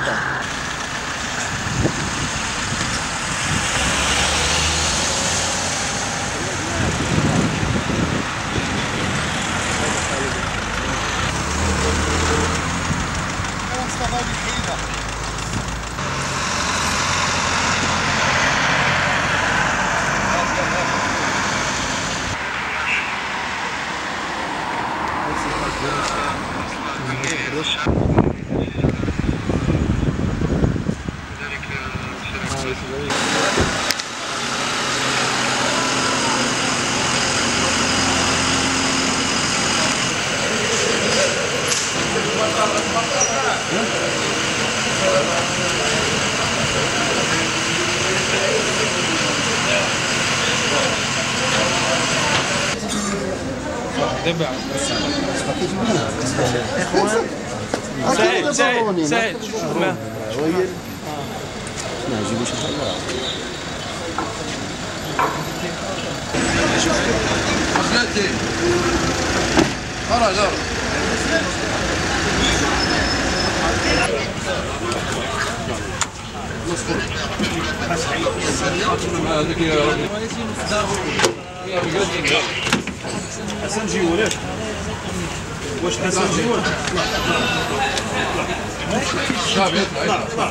voltar. de you. سعيد سعيد سعيد نعجبو شي حاجة خالتي خرج هذيك يا ربي حسن واش حسن جيولات شاب يطلع يطلع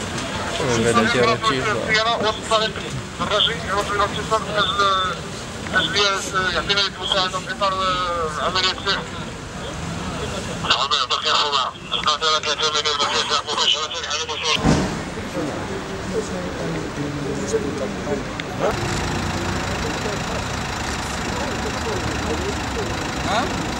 يعطينا المساعده في اطار عمليه مستوى ها